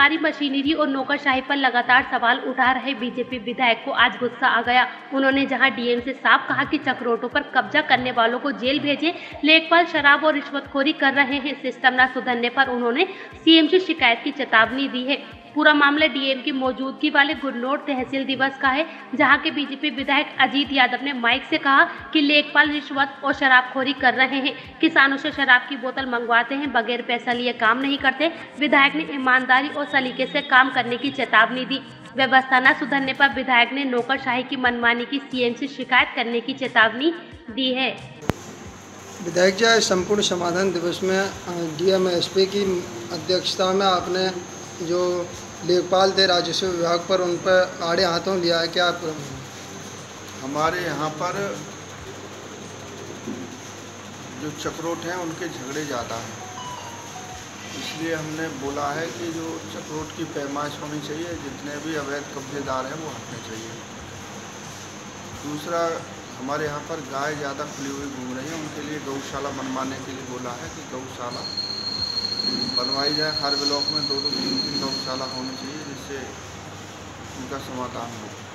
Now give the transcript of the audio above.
सरकारी मशीनरी और नौकरशाही पर लगातार सवाल उठा रहे बीजेपी विधायक को आज गुस्सा आ गया। उन्होंने जहाँ डीएम से साफ़ कहा कि चक्रोटों पर कब्जा करने वालों को जेल भेजे, लेखपाल शराब और रिश्वतखोरी कर रहे हैं, सिस्टम न सुधरने पर उन्होंने सीएम से शिकायत की चेतावनी दी है। पूरा मामला डीएम की मौजूदगी वाले गुरनोट तहसील दिवस का है, जहाँ के बीजेपी विधायक अजीत यादव ने माइक से कहा कि लेखपाल रिश्वत और शराबखोरी कर रहे हैं। किसानों से शराब की बोतल मंगवाते हैं, बगैर पैसा लिए काम नहीं करते। विधायक ने ईमानदारी और सलीके से काम करने की चेतावनी दी। व्यवस्था न सुधरने पर विधायक ने नौकरशाही की मनमानी की सीएम से शिकायत करने की चेतावनी दी है। विधायक जी संपूर्ण समाधान दिवस में डीएम एसपी की अध्यक्षता में आपने जो लेखपाल थे राजस्व विभाग पर, उन पर आड़े हाथों लिया है, क्या आप हमारे यहाँ पर जो चक्रोट हैं, उनके झगड़े ज़्यादा हैं। इसलिए हमने बोला है कि जो चक्रोट की पैमाइश होनी चाहिए, जितने भी अवैध कब्जेदार हैं, वो हटने चाहिए। दूसरा, हमारे यहाँ पर गाय ज़्यादा खुली हुई घूम रही है। उनके लिए गौशाला बनवाने के लिए बोला है कि गौशाला बनवाई जाए। हर ब्लॉक में दो दो तीन गौशाला होनी चाहिए जिससे उनका समाधान हो।